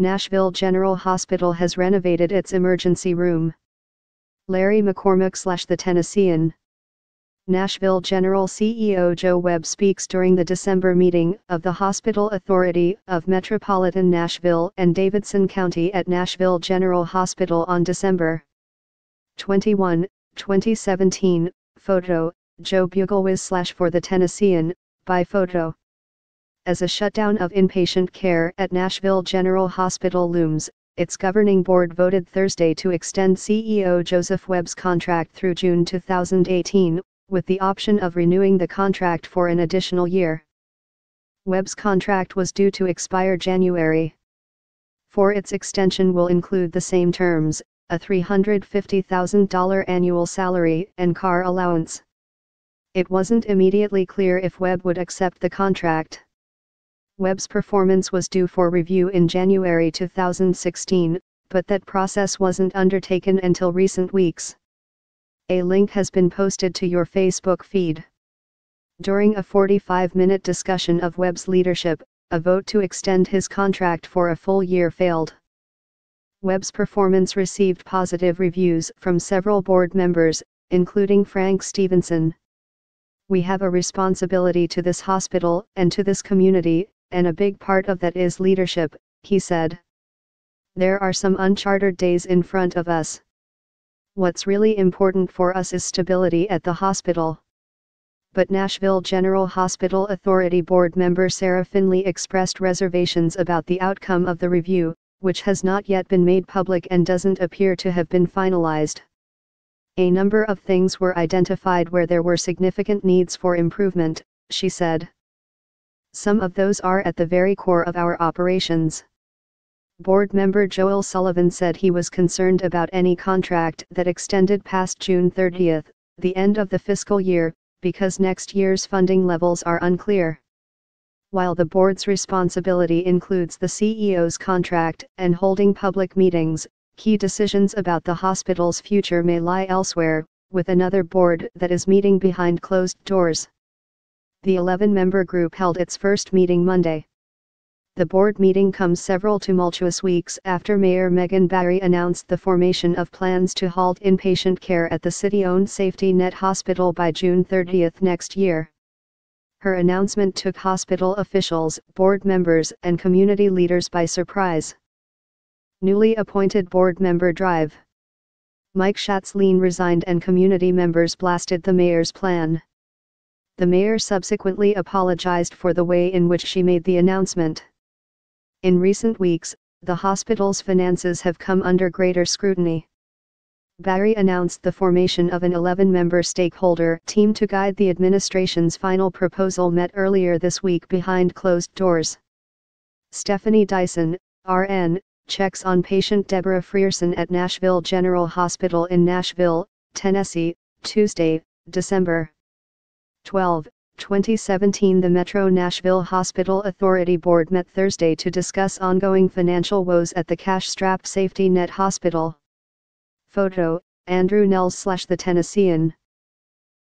Nashville General Hospital has renovated its emergency room. Larry McCormick slash the Tennessean. Nashville General CEO Joe Webb speaks during the December meeting of the Hospital Authority of Metropolitan Nashville and Davidson County at Nashville General Hospital on December 21, 2017. Photo, Joe Buglewicz slash for the Tennessean, by photo. As a shutdown of inpatient care at Nashville General Hospital looms, its governing board voted Thursday to extend CEO Joseph Webb's contract through June 2018, with the option of renewing the contract for an additional year. Webb's contract was due to expire January. For its extension will include the same terms, a $350,000 annual salary and car allowance. It wasn't immediately clear if Webb would accept the contract. Webb's performance was due for review in January 2016, but that process wasn't undertaken until recent weeks. A link has been posted to your Facebook feed. During a 45 minute discussion of Webb's leadership, a vote to extend his contract for a full year failed. Webb's performance received positive reviews from several board members, including Frank Stevenson. We have a responsibility to this hospital and to this community, and a big part of that is leadership, he said. There are some uncharted days in front of us. What's really important for us is stability at the hospital. But Nashville General Hospital Authority Board member Sarah Finley expressed reservations about the outcome of the review, which has not yet been made public and doesn't appear to have been finalized. A number of things were identified where there were significant needs for improvement, she said. Some of those are at the very core of our operations. Board member Joel Sullivan said he was concerned about any contract that extended past June 30, the end of the fiscal year, because next year's funding levels are unclear. While the board's responsibility includes the CEO's contract and holding public meetings, key decisions about the hospital's future may lie elsewhere, with another board that is meeting behind closed doors. The 11 member group held its first meeting Monday. The board meeting comes several tumultuous weeks after Mayor Megan Barry announced the formation of plans to halt inpatient care at the city-owned Safety Net Hospital by June 30 next year. Her announcement took hospital officials, board members and community leaders by surprise. Newly appointed board member Drive. Mike Schatzlein resigned and community members blasted the mayor's plan. The mayor subsequently apologized for the way in which she made the announcement. In recent weeks, the hospital's finances have come under greater scrutiny. Barry announced the formation of an 11-member stakeholder team to guide the administration's final proposal met earlier this week behind closed doors. Stephanie Dyson, RN, checks on patient Deborah Frierson at Nashville General Hospital in Nashville, Tennessee, Tuesday, December 12, 2017 The Metro Nashville Hospital Authority Board met Thursday to discuss ongoing financial woes at the cash-strapped Safety Net Hospital. Photo, Andrew Nelles slash the Tennessean.